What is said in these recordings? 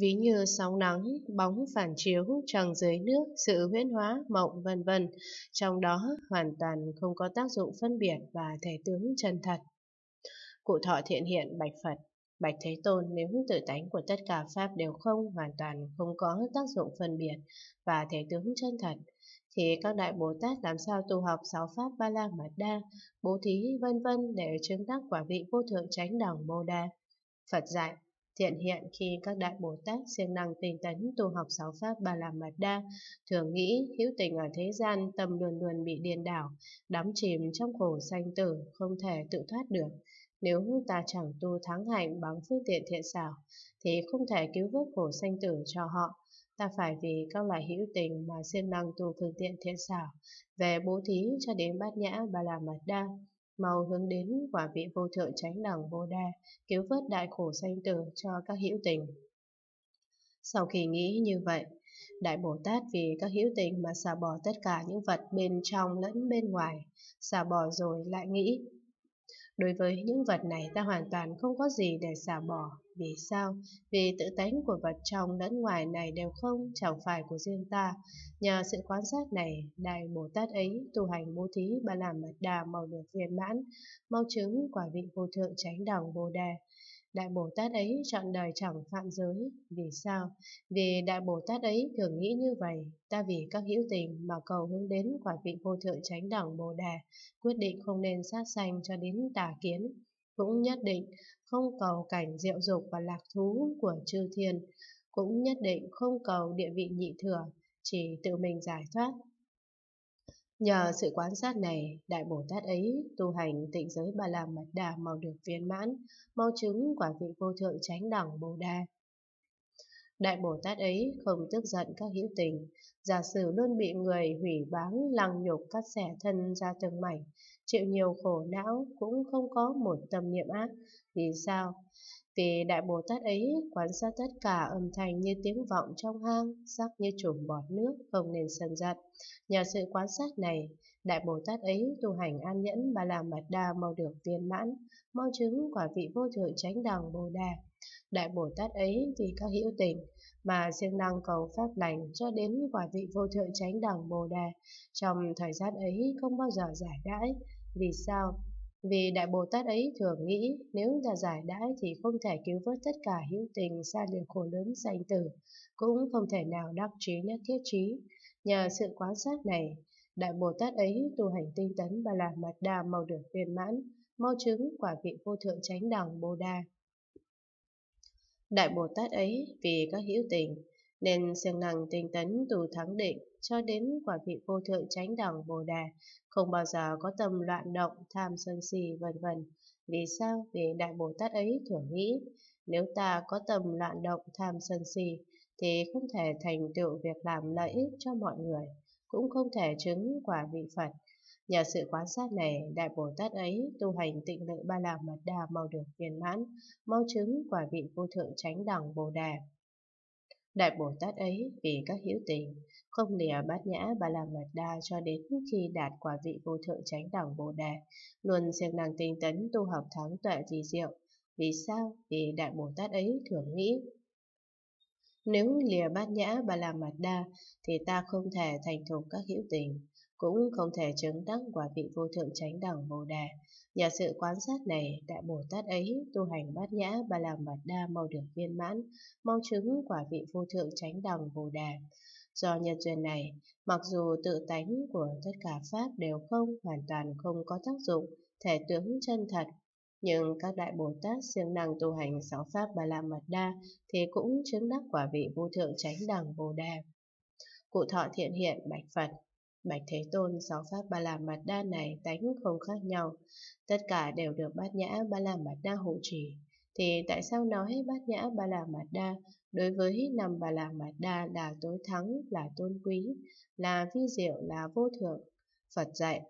Ví như sóng nắng, bóng phản chiếu, trăng dưới nước, sự huyễn hóa, mộng vân vân, trong đó hoàn toàn không có tác dụng phân biệt và thể tướng chân thật. Cụ thọ thiện hiện bạch Phật, bạch Thế Tôn nếu tự tánh của tất cả Pháp đều không, hoàn toàn không có tác dụng phân biệt và thể tướng chân thật, thì các đại Bồ Tát làm sao tu học sáu pháp ba la mật đa, bố thí vân vân để chứng tác quả vị vô thượng chánh đẳng Bồ Đà. Phật dạy, thiện hiện khi các đại Bồ Tát siêng năng tinh tấn tu học sáu pháp ba la mật đa, thường nghĩ hữu tình ở thế gian tâm luôn luôn bị điên đảo, đắm chìm trong khổ sanh tử, không thể tự thoát được. Nếu ta chẳng tu thắng hạnh bằng phương tiện thiện xảo, thì không thể cứu vớt khổ sanh tử cho họ ta phải vì các loại hữu tình mà siêng năng tu phương tiện thiện xảo, về bố thí cho đến bát nhã ba la mật đa, mau hướng đến quả vị vô thượng chánh đẳng vô đa, cứu vớt đại khổ sanh tử cho các hữu tình. Sau khi nghĩ như vậy, Đại Bồ Tát vì các hữu tình mà xả bỏ tất cả những vật bên trong lẫn bên ngoài, xả bỏ rồi lại nghĩ Đối với những vật này ta hoàn toàn không có gì để xả bỏ. Vì sao? Vì tự tánh của vật trong lẫn ngoài này đều không, chẳng phải của riêng ta. Nhờ sự quan sát này, Đại Bồ Tát ấy tu hành bố thí ba làm mật đà màu được viên mãn, mau chứng quả vị vô thượng chánh đẳng Bồ Đề. Đại Bồ Tát ấy chọn đời chẳng phạm giới. Vì sao? Vì Đại Bồ Tát ấy thường nghĩ như vậy, ta vì các hữu tình mà cầu hướng đến quả vị vô thượng chánh đẳng Bồ Đề, quyết định không nên sát sanh cho đến tà kiến, cũng nhất định không cầu cảnh diệu dục và lạc thú của chư thiên, cũng nhất định không cầu địa vị nhị thừa, chỉ tự mình giải thoát, Nhờ sự quan sát này, Đại Bồ Tát ấy tu hành tịnh giới Ba La Mật Đà mau được viên mãn, mau chứng quả vị vô thượng chánh đẳng Bồ Đà. Đại Bồ Tát ấy không tức giận các hữu tình, giả sử luôn bị người hủy báng, lăng nhục, cắt xẻ thân ra từng mảnh, chịu nhiều khổ não cũng không có một tâm niệm ác. Vì sao? Vì Đại Bồ Tát ấy quan sát tất cả âm thanh như tiếng vọng trong hang, sắc như chùm bọt nước, không nên sân giận. Nhờ sự quan sát này, Đại Bồ Tát ấy tu hành an nhẫn bà la mật đa mau được viên mãn, mau chứng quả vị vô thượng chánh đẳng Bồ Đà. Đại Bồ Tát ấy vì các hữu tình mà siêng năng cầu pháp lành cho đến quả vị vô thượng chánh đẳng Bồ Đà. Trong thời gian ấy không bao giờ giải đãi. Vì sao? Vì Đại Bồ Tát ấy thường nghĩ nếu ta giải đãi thì không thể cứu vớt tất cả hữu tình xa liền khổ lớn sanh tử, cũng không thể nào đắc trí nhất thiết trí. Nhờ sự quan sát này, Đại Bồ Tát ấy tu hành tinh tấn và là mật đà mau được viên mãn, mau chứng quả vị vô thượng chánh đẳng Bồ Đà. Đại Bồ Tát ấy vì các hữu tình nên siêng năng tinh tấn từ thắng định cho đến quả vị vô thượng chánh đẳng Bồ đề không bao giờ có tâm loạn động, tham sân si vân vân. Vì sao? Vì Đại Bồ Tát ấy thường nghĩ, nếu ta có tâm loạn động, tham sân si, thì không thể thành tựu việc làm lợi ích cho mọi người, cũng không thể chứng quả vị Phật. Nhờ sự quan sát này, Đại Bồ Tát ấy tu hành tịnh lợi ba la mật đà mau được viên mãn, mau chứng quả vị vô thượng chánh đẳng Bồ đề Đại Bồ Tát ấy vì các hữu tình, không lìa bát nhã ba la mật đa cho đến khi đạt quả vị vô thượng chánh đẳng Bồ Đề, luôn siêng năng tinh tấn tu học thắng tuệ vì diệu. Vì sao? Vì Đại Bồ Tát ấy thường nghĩ nếu lìa bát nhã ba la mật đa thì ta không thể thành thục các hữu tình, cũng không thể chứng đắc quả vị vô thượng chánh đẳng Bồ Đề. Nhờ sự quan sát này, Đại Bồ Tát ấy tu hành bát nhã ba la mật đa mau được viên mãn, mau chứng quả vị vô thượng chánh đẳng Bồ Đà. Do nhân duyên này, mặc dù tự tánh của tất cả Pháp đều không, hoàn toàn không có tác dụng, thể tướng chân thật, nhưng các đại Bồ Tát siêng năng tu hành sáu Pháp Ba La Mật Đa thì cũng chứng đắc quả vị vô thượng chánh đẳng Bồ Đà. Cụ thọ thiện hiện bạch Phật, bạch Thế Tôn sáu Pháp Ba La Mật Đa này tánh không khác nhau, tất cả đều được bát nhã Ba La Mật Đa hộ trì. Thì tại sao nói bát nhã Ba La Mật Đa Đối với năm ba-la-mật đa là tối thắng, là tôn quý, là vi diệu, là vô thượng. Phật dạy,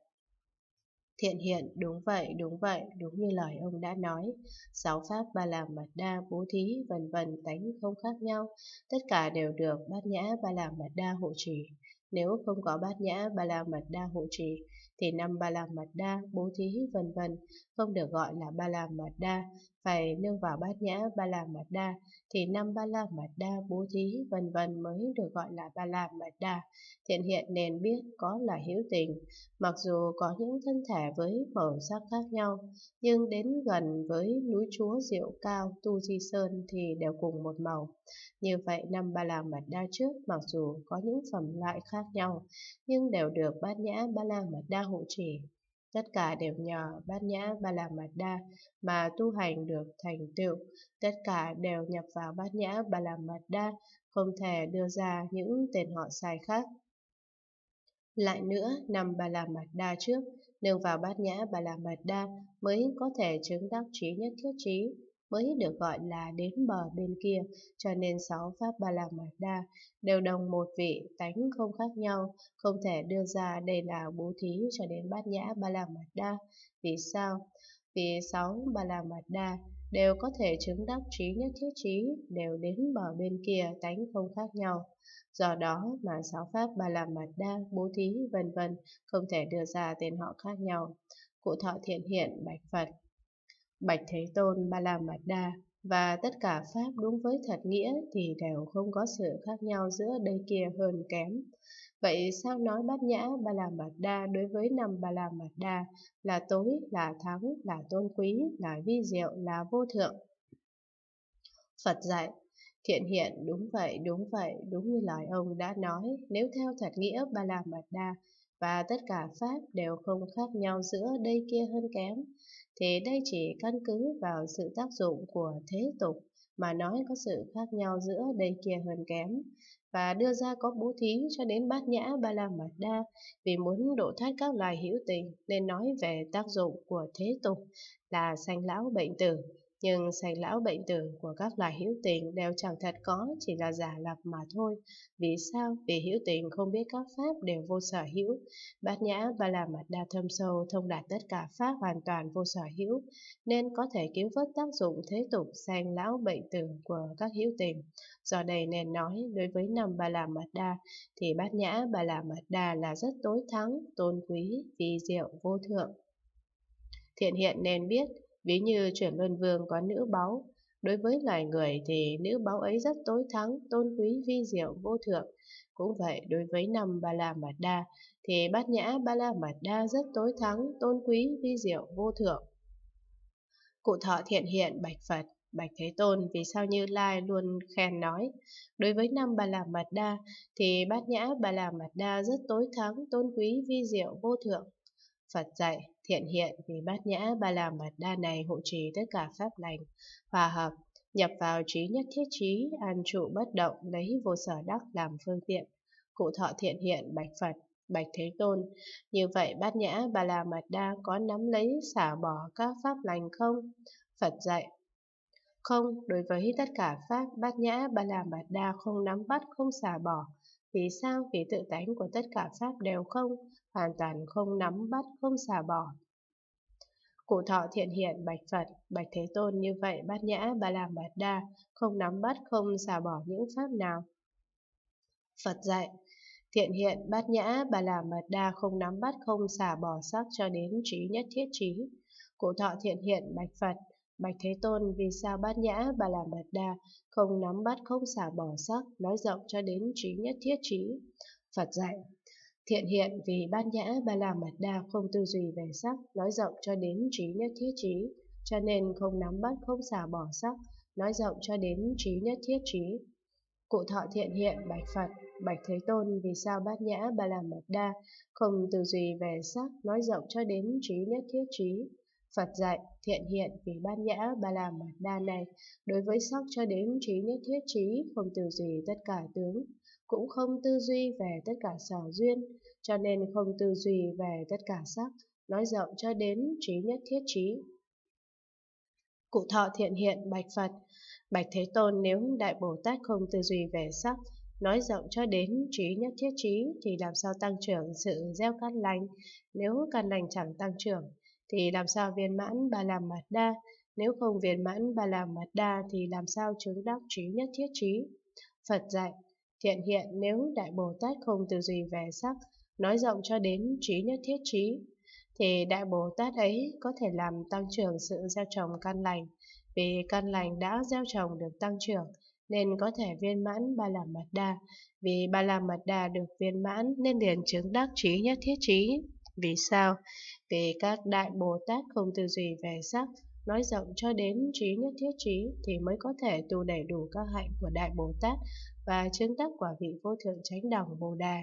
Thiện hiện, đúng vậy, đúng vậy, đúng như lời ông đã nói. Sáu pháp ba la mật đa, bố thí, vân vân tánh không khác nhau. Tất cả đều được bát nhã ba la mật đa hộ trì. Nếu không có bát nhã ba la mật đa hộ trì, thì năm ba la mật đa, bố thí, vân vân. Không được gọi là ba la mật đa, phải nương vào bát nhã ba la mật đa thì năm ba la mật đa bố thí vân vân mới được gọi là ba la mật đa. Thiện hiện nên biết có là hữu tình, mặc dù có những thân thể với màu sắc khác nhau, nhưng đến gần với núi chúa diệu cao Tu Di Sơn thì đều cùng một màu. Như vậy năm ba la mật đa trước mặc dù có những phẩm loại khác nhau, nhưng đều được bát nhã ba la mật đa hộ trì Tất cả đều nhờ bát nhã ba la mật đa mà tu hành được thành tựu. Tất cả đều nhập vào bát nhã ba la mật đa, không thể đưa ra những tên họ sai khác. Lại nữa, năm ba la mật đa trước, nương vào bát nhã ba la mật đa mới có thể chứng đắc trí nhất thiết trí, mới được gọi là đến bờ bên kia, cho nên sáu pháp ba la mật đa đều đồng một vị, tánh không khác nhau, không thể đưa ra đây là bố thí cho đến bát nhã ba la mật đa. Vì sao? Vì sáu ba la mật đa đều có thể chứng đắc trí nhất thiết trí, đều đến bờ bên kia, tánh không khác nhau. Do đó mà sáu pháp ba la mật đa, bố thí, vân vân không thể đưa ra tên họ khác nhau. Cụ thọ thiện hiện bạch Phật Bạch Thế Tôn Ba La Mật Đa và tất cả Pháp đúng với thật nghĩa thì đều không có sự khác nhau giữa đây kia hơn kém. Vậy sao nói bát nhã Ba La Mật Đa đối với năm Ba La Mật Đa là tối, là thắng, là tôn quý, là vi diệu, là vô thượng? Phật dạy, thiện hiện đúng vậy, đúng vậy, đúng như lời ông đã nói, nếu theo thật nghĩa Ba La Mật Đa và tất cả Pháp đều không khác nhau giữa đây kia hơn kém, thì đây chỉ căn cứ vào sự tác dụng của thế tục mà nói có sự khác nhau giữa đây kia hơn kém. Và đưa ra có bố thí cho đến bát nhã ba la mật đa vì muốn độ thoát các loài hữu tình nên nói về tác dụng của thế tục là sanh lão bệnh tử nhưng sanh lão bệnh tử của các loài hữu tình đều chẳng thật có, chỉ là giả lập mà thôi. Vì sao? Vì hữu tình không biết các pháp đều vô sở hữu. Bát nhã và là mặt đa thâm sâu, thông đạt tất cả pháp hoàn toàn vô sở hữu, nên có thể cứu vớt tác dụng thế tục sanh lão bệnh tử của các hữu tình. Do đây nên nói, đối với năm bà la mật đa, thì bát nhã bà la mật đa là rất tối thắng, tôn quý, vi diệu, vô thượng. Thiện hiện nên biết, Ví như chuyển luân vương có nữ báu, đối với loài người thì nữ báu ấy rất tối thắng, tôn quý, vi diệu, vô thượng. Cũng vậy, đối với năm Ba La Mật Đa, thì bát nhã Ba La Mật Đa rất tối thắng, tôn quý, vi diệu, vô thượng. Cụ thọ thiện hiện bạch Phật, bạch Thế Tôn vì sao Như Lai luôn khen nói. Đối với năm bà La Mật Đa, thì bát nhã bà La Mật Đa rất tối thắng, tôn quý, vi diệu, vô thượng. Phật dạy, thiện hiện vì bát nhã ba la mật đa này hộ trì tất cả pháp lành, hòa hợp, nhập vào trí nhất thiết trí, an trụ bất động, lấy vô sở đắc làm phương tiện. Cụ thọ thiện hiện bạch Phật, bạch Thế Tôn. Như vậy bát nhã ba la mật đa có nắm lấy xả bỏ các pháp lành không? Phật dạy, không, đối với tất cả pháp bát nhã ba la mật đa không nắm bắt không xả bỏ. Vì sao? Vì tự tánh của tất cả pháp đều không, hoàn toàn không nắm bắt, không xả bỏ. Cụ thọ thiện hiện bạch Phật, bạch Thế Tôn như vậy bát nhã ba la mật đa, không nắm bắt, không xả bỏ những pháp nào. Phật dạy, thiện hiện bát nhã ba la mật đa không nắm bắt, không xả bỏ sắc cho đến trí nhất thiết trí. Cụ thọ thiện hiện bạch Phật, Bạch Thế Tôn vì sao bát nhã bà la mật đa không nắm bắt không xả bỏ sắc nói rộng cho đến trí nhất thiết trí. Phật dạy Thiện hiện vì bát nhã ba la mật đa không tư duy về sắc, nói rộng cho đến trí nhất thiết trí, cho nên không nắm bắt không xả bỏ sắc, nói rộng cho đến trí nhất thiết trí. Cụ thọ thiện hiện bạch Phật, bạch Thế Tôn vì sao bát nhã ba la mật đa không tư duy về sắc, nói rộng cho đến trí nhất thiết trí. Phật dạy thiện hiện vì bát nhã ba la mật đa này đối với sắc cho đến trí nhất thiết trí không tư duy tất cả tướng cũng không tư duy về tất cả sở duyên, cho nên không tư duy về tất cả sắc, nói rộng cho đến trí nhất thiết trí. Cụ thọ thiện hiện bạch Phật, bạch Thế Tôn nếu Đại Bồ Tát không tư duy về sắc, nói rộng cho đến trí nhất thiết trí thì làm sao tăng trưởng sự gieo căn lành, nếu căn lành chẳng tăng trưởng thì làm sao viên mãn ba la mật đa, nếu không viên mãn ba la mật đa thì làm sao chứng đắc trí nhất thiết trí. Phật dạy, Thiện hiện nếu Đại Bồ Tát không tư duy về sắc, nói rộng cho đến trí nhất thiết trí, thì Đại Bồ Tát ấy có thể làm tăng trưởng sự gieo trồng căn lành. vì căn lành đã gieo trồng được tăng trưởng, nên có thể viên mãn ba la mật đa. Vì ba la mật đa được viên mãn nên liền chứng đắc trí nhất thiết trí. Vì sao? Vì các đại Bồ Tát không tư duy về sắc, nói rộng cho đến trí nhất thiết trí thì mới có thể tu đầy đủ các hạnh của đại Bồ Tát và chứng đắc quả vị vô thượng chánh đẳng Bồ Đà.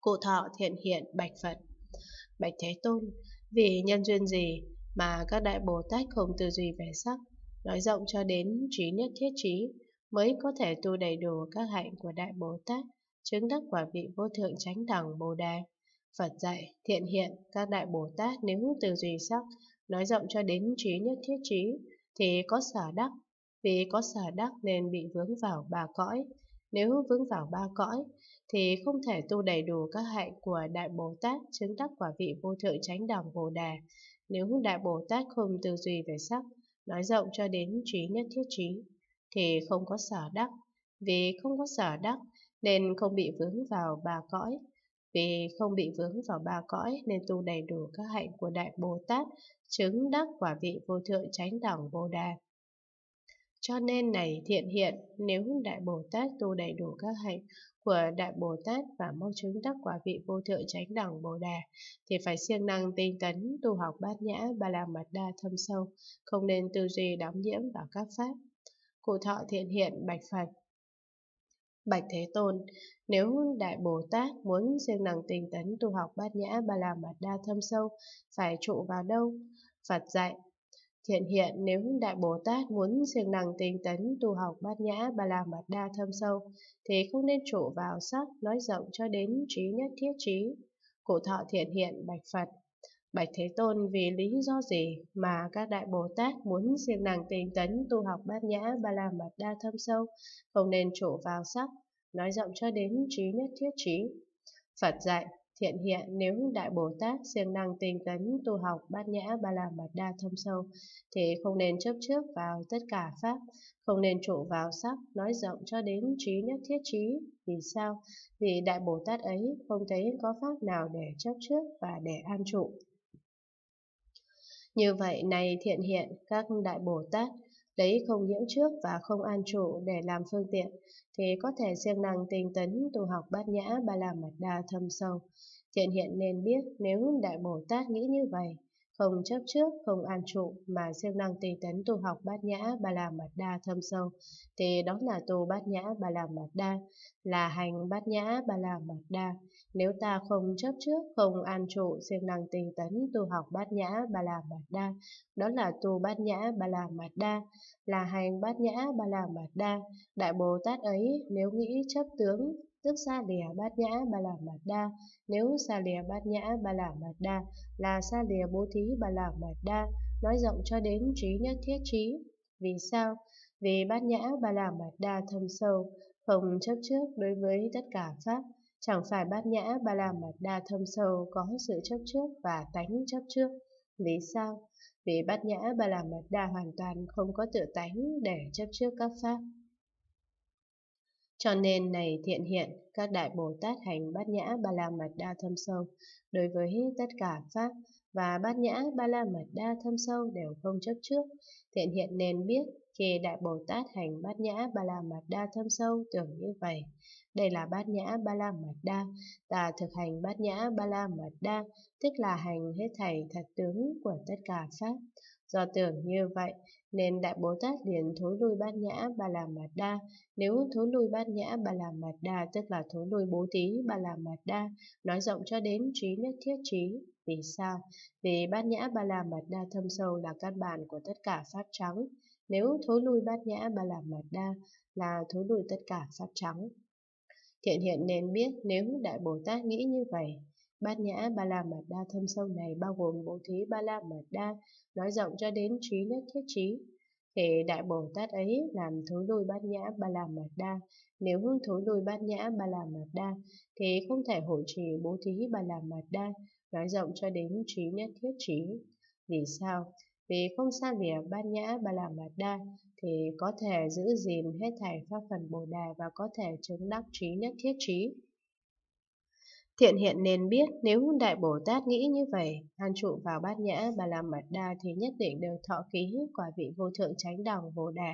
Cụ thọ thiện hiện bạch Phật Bạch Thế Tôn, vì nhân duyên gì mà các đại Bồ Tát không tư duy về sắc, nói rộng cho đến trí nhất thiết trí mới có thể tu đầy đủ các hạnh của đại Bồ Tát, chứng đắc quả vị vô thượng chánh đẳng Bồ Đà. Phật dạy, thiện hiện, các đại Bồ Tát nếu tư duy sắc, nói rộng cho đến trí nhất thiết trí, thì có sở đắc. Vì có sở đắc nên bị vướng vào ba cõi. Nếu vướng vào ba cõi, thì không thể tu đầy đủ các hạnh của Đại Bồ Tát chứng đắc quả vị vô thượng chánh đẳng Bồ Đà. Nếu Đại Bồ Tát không tư duy về sắc, nói rộng cho đến trí nhất thiết trí, thì không có sở đắc. Vì không có sở đắc nên không bị vướng vào ba cõi. Vì không bị vướng vào ba cõi nên tu đầy đủ các hạnh của Đại Bồ Tát, chứng đắc quả vị vô thượng chánh đẳng Bồ Đà. Cho nên này thiện hiện, nếu Đại Bồ Tát tu đầy đủ các hạnh của Đại Bồ Tát và mau chứng đắc quả vị vô thượng chánh đẳng Bồ Đà, thì phải siêng năng tinh tấn tu học bát nhã ba la mật đa thâm sâu, không nên tư duy đóng nhiễm vào các pháp. Cụ thọ thiện hiện bạch Phật Bạch Thế Tôn, nếu Đại Bồ Tát muốn siêng năng tinh tấn tu học bát nhã ba la mật đa thâm sâu, phải trụ vào đâu? Phật dạy, Thiện hiện nếu Đại Bồ Tát muốn siêng năng tinh tấn tu học bát nhã ba la mật đa thâm sâu, thì không nên trụ vào sắc nói rộng cho đến trí nhất thiết trí. Cụ thọ thiện hiện bạch Phật. Bạch Thế Tôn vì lý do gì mà các Đại Bồ Tát muốn siêng năng tinh tấn tu học bát nhã ba la mật đa thâm sâu, không nên trụ vào sắc, nói rộng cho đến trí nhất thiết trí. Phật dạy, thiện hiện nếu Đại Bồ Tát siêng năng tinh tấn tu học bát nhã ba la mật đa thâm sâu thì không nên chấp trước vào tất cả pháp, không nên trụ vào sắc nói rộng cho đến trí nhất thiết trí. Vì sao? Vì Đại Bồ Tát ấy không thấy có pháp nào để chấp trước và để an trụ. Như vậy này thiện hiện các Đại Bồ Tát lấy không nhiễm trước và không an trụ để làm phương tiện thì có thể siêng năng tinh tấn tu học bát nhã ba la mật đa thâm sâu. Thiện hiện nên biết nếu Đại Bồ Tát nghĩ như vậy, không chấp trước, không an trụ mà siêng năng tinh tấn tu học bát nhã ba la mật đa thâm sâu, thì đó là tu bát nhã ba la mật đa, là hành bát nhã ba la mật đa. Nếu ta không chấp trước, không an trụ, siêng năng tinh tấn tu học bát nhã ba la mật đa, đó là tu bát nhã ba la mật đa, là hành bát nhã ba la mật đa. Đại Bồ Tát ấy nếu nghĩ chấp tướng tức xa lìa bát nhã ba la mật đa. Nếu xa lìa bát nhã ba la mật đa là xa lìa bố thí ba la mật đa nói rộng cho đến trí nhất thiết trí. Vì sao? Vì bát nhã ba la mật đa thâm sâu không chấp trước đối với tất cả pháp chẳng phải bát nhã ba la mật đa thâm sâu có sự chấp trước và tánh chấp trước. Vì sao? Vì bát nhã ba la mật đa hoàn toàn không có tự tánh để chấp trước các pháp. Cho nên này thiện hiện, các đại Bồ Tát hành bát nhã ba la mật đa thâm sâu, đối với tất cả Pháp và bát nhã ba la mật đa thâm sâu đều không chấp trước. Thiện hiện nên biết khi đại Bồ Tát hành bát nhã ba la mật đa thâm sâu tưởng như vậy. Đây là bát nhã ba la mật đa, ta thực hành bát nhã ba la mật đa, tức là hành hết thảy thật tướng của tất cả Pháp. Do tưởng như vậy, nên Đại Bồ Tát liền thối lui bát nhã ba la mật đa. Nếu thối lui bát nhã ba la mật đa, tức là thối lui bố thí ba la mật đa, nói rộng cho đến trí nhất thiết trí. Vì sao? Vì bát nhã ba la mật đa thâm sâu là căn bản của tất cả pháp trắng. Nếu thối lui bát nhã ba la mật đa là thối lui tất cả pháp trắng. Thiện hiện nên biết nếu Đại Bồ Tát nghĩ như vậy, Bát nhã ba la mật đa thâm sâu này bao gồm bố thí ba la mật đa, nói rộng cho đến trí nhất thiết trí. Thì Đại Bồ Tát ấy làm thối lui bát nhã ba la mật đa. Nếu hướng thối lui bát nhã ba la mật đa, thì không thể hộ trì bố thí ba la mật đa, nói rộng cho đến trí nhất thiết trí. Vì sao? Vì không xa lìa bát nhã ba la mật đa, thì có thể giữ gìn hết thảy pháp phần Bồ đề và có thể chứng đắc trí nhất thiết trí. Thiện hiện nên biết nếu Đại Bồ Tát nghĩ như vậy, an trụ vào bát nhã Bà La Mật Đa thì nhất định được thọ ký quả vị vô thượng chánh đẳng Bồ Đề.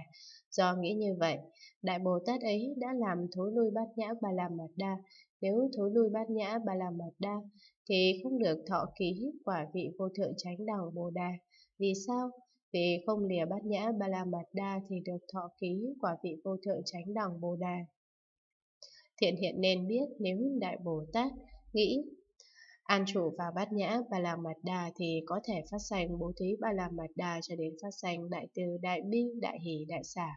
Do nghĩ như vậy, Đại Bồ Tát ấy đã làm thối lui bát nhã Bà La Mật Đa. Nếu thối lui bát nhã Bà La Mật Đa thì không được thọ ký quả vị vô thượng chánh đẳng Bồ Đề. Vì sao? Vì không lìa bát nhã Ba La Mật Đa thì được thọ ký quả vị vô thượng chánh đẳng Bồ Đề. Thiện hiện nên biết nếu Đại Bồ Tát nghĩ an trụ vào bát nhã Ba La Mật Đa thì có thể phát sanh bố thí Ba La Mật Đa cho đến phát sanh đại từ, đại bi, đại hỷ, đại xả.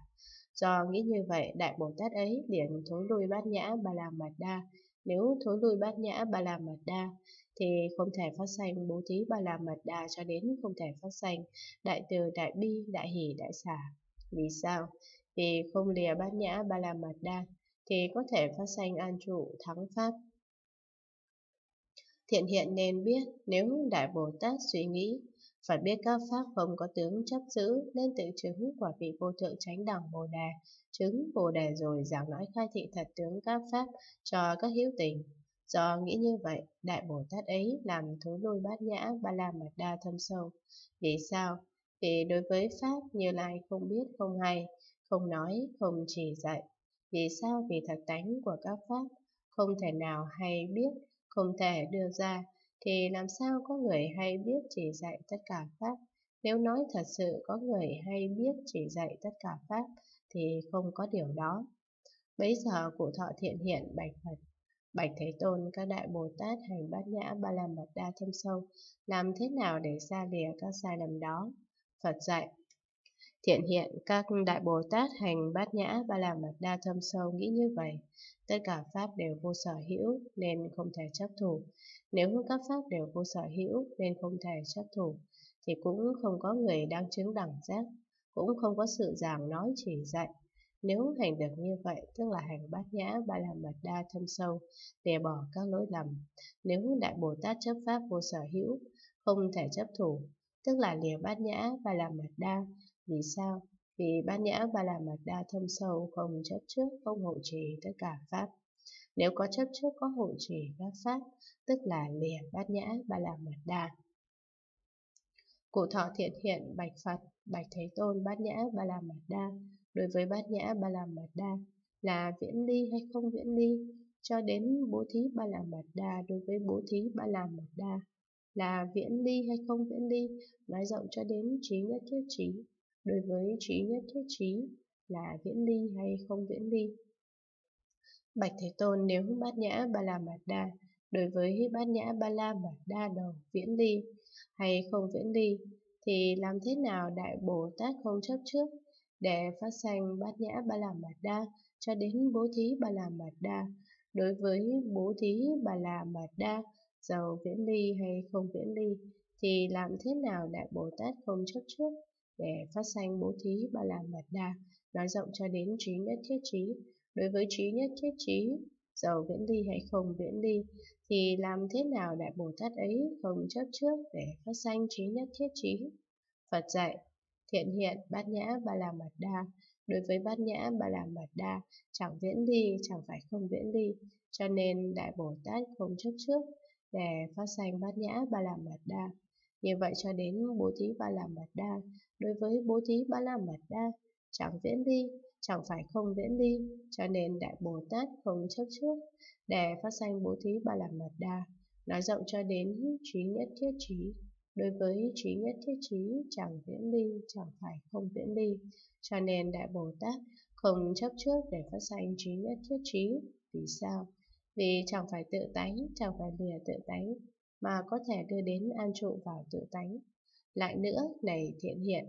Do nghĩ như vậy, Đại Bồ Tát ấy liền thối lui bát nhã Ba La Mật Đa. Nếu thối lui bát nhã Ba La Mật Đa thì không thể phát sanh bố thí Ba La Mật Đa cho đến không thể phát sanh đại từ, đại bi, đại hỷ, đại xả. Vì sao? Vì không lìa bát nhã Ba La Mật Đa thì có thể phát sanh an trụ thắng pháp Thiện hiện nên biết nếu Đại Bồ Tát suy nghĩ, phải biết các pháp không có tướng chấp giữ nên tự chứng quả vị vô thượng chánh đẳng Bồ Đề, chứng Bồ Đề rồi giảng nói khai thị thật tướng các pháp cho các hữu tình. Do nghĩ như vậy, Đại Bồ Tát ấy làm thối lui bát nhã ba la mật đa thâm sâu. Vì sao? Vì đối với Pháp như Lai không biết không hay, không nói, không chỉ dạy. Vì sao? Vì thật tánh của các Pháp không thể nào hay biết không thể đưa ra, thì làm sao có người hay biết chỉ dạy tất cả Pháp? Nếu nói thật sự có người hay biết chỉ dạy tất cả Pháp, thì không có điều đó. Bấy giờ cụ thọ thiện hiện bạch Phật, bạch Thế Tôn các đại Bồ Tát hành bát nhã ba la mật đa thâm sâu, làm thế nào để xa lìa các sai lầm đó? Phật dạy, Thiện hiện các đại Bồ Tát hành bát nhã ba la mật đa thâm sâu nghĩ như vậy. Tất cả Pháp đều vô sở hữu nên không thể chấp thủ. Nếu các Pháp đều vô sở hữu nên không thể chấp thủ, thì cũng không có người đang chứng đẳng giác, cũng không có sự giảng nói chỉ dạy. Nếu hành được như vậy, tức là hành bát nhã ba la mật đa thâm sâu, để bỏ các lỗi lầm. Nếu Đại Bồ Tát chấp Pháp vô sở hữu, không thể chấp thủ, tức là lìa bát nhã ba la mật đa, vì sao? Vì bát nhã ba la mật đa thâm sâu không chấp trước, không hộ trì tất cả Pháp. Nếu có chấp trước có hộ trì các Pháp, tức là lìa bát nhã ba la mật đa. Cụ thọ thiện hiện bạch Phật, bạch Thế Tôn bát nhã ba la mật đa, đối với bát nhã ba la mật đa là viễn ly hay không viễn ly, cho đến bố thí ba la mật đa đối với bố thí ba la mật đa là viễn ly hay không viễn ly, nói rộng cho đến trí nhất thiết trí. Đối với trí nhất thiết trí là viễn ly hay không viễn ly. Bạch Thế Tôn nếu bát nhã ba la mật đa đối với bát nhã ba la mật đa đầu viễn ly hay không viễn ly thì làm thế nào Đại Bồ Tát không chấp trước? Để phát sanh bát nhã ba la mật đa cho đến bố thí ba la mật đa đối với bố thí ba la mật đa giàu viễn ly hay không viễn ly thì làm thế nào Đại Bồ Tát không chấp trước để phát sanh bố thí ba la mật đa, nói rộng cho đến trí nhất thiết trí. Đối với trí nhất thiết trí, giàu viễn ly hay không viễn ly, thì làm thế nào Đại Bồ Tát ấy không chấp trước để phát sanh trí nhất thiết trí? Phật dạy, thiện hiện bát nhã ba la mật đa, đối với bát nhã ba la mật đa, chẳng viễn ly, chẳng phải không viễn ly, cho nên Đại Bồ Tát không chấp trước để phát sanh bát nhã ba la mật đa. Như vậy cho đến bố thí ba la mật đa, đối với bố thí ba la mật đa, chẳng viễn ly, chẳng phải không viễn ly, cho nên Đại Bồ Tát không chấp trước để phát sanh bố thí ba la mật đa, nói rộng cho đến trí nhất thiết trí. Đối với trí nhất thiết trí chẳng viễn ly, chẳng phải không viễn ly, cho nên Đại Bồ Tát không chấp trước để phát sanh trí nhất thiết trí. Vì sao? Vì chẳng phải tự tánh, chẳng phải lìa tự tánh, mà có thể đưa đến an trụ vào tự tánh. Lại nữa, này thiện hiện,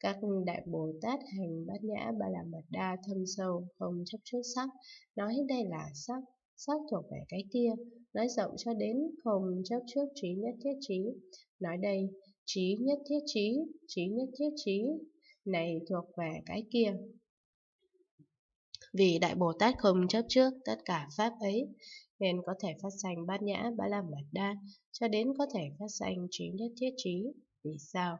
các đại Bồ Tát hành bát nhã ba la mật đa thâm sâu, không chấp trước sắc, nói đây là sắc, sắc thuộc về cái kia, nói rộng cho đến không chấp trước trí nhất thiết trí, nói đây trí nhất thiết trí, trí nhất thiết trí này thuộc về cái kia. Vì Đại Bồ Tát không chấp trước tất cả Pháp ấy, nên có thể phát sanh bát nhã ba la mật đa, cho đến có thể phát sanh trí nhất thiết trí. Vì sao?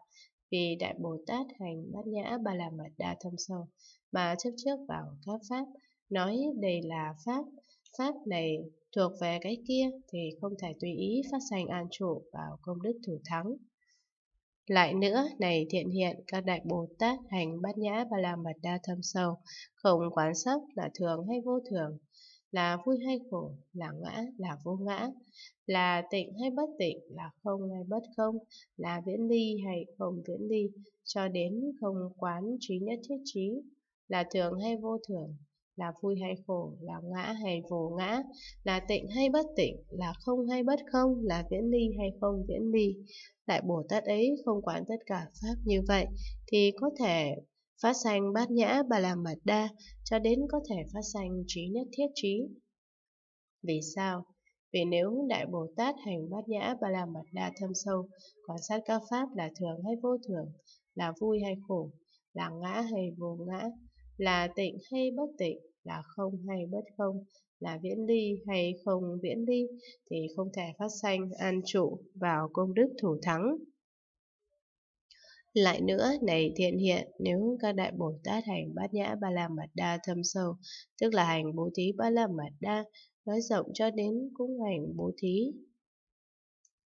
Vì Đại Bồ Tát hành bát nhã ba la mật đa thâm sâu, mà chấp trước vào các Pháp, nói đây là Pháp, Pháp này thuộc về cái kia thì không thể tùy ý phát sanh an trụ vào công đức thủ thắng. Lại nữa, này thiện hiện, các đại Bồ Tát hành bát nhã ba la mật đa thâm sâu, không quán sắc là thường hay vô thường, là vui hay khổ, là ngã, là vô ngã, là tịnh hay bất tịnh, là không hay bất không, là viễn ly hay không viễn ly, cho đến không quán trí nhất thiết trí, là thường hay vô thường, là vui hay khổ, là ngã hay vô ngã, là tịnh hay bất tịnh, là không hay bất không, là viễn ly hay không viễn ly. Đại Bồ Tát ấy không quán tất cả Pháp như vậy, thì có thể phát sanh bát nhã bà la mật đa, cho đến có thể phát sanh trí nhất thiết trí. Vì sao? Vì nếu Đại Bồ Tát hành bát nhã bà la mật đa thâm sâu, quan sát các Pháp là thường hay vô thường, là vui hay khổ, là ngã hay vô ngã, là tịnh hay bất tịnh, là không hay bất không, là viễn ly hay không viễn ly, thì không thể phát sanh an trụ vào công đức thủ thắng. Lại nữa, này thiện hiện, nếu các đại Bồ Tát hành bát nhã ba la mật đa thâm sâu, tức là hành bố thí ba la mật đa, nói rộng cho đến cũng hành bố thí